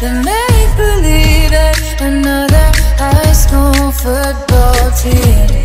The make believe at another high school football team.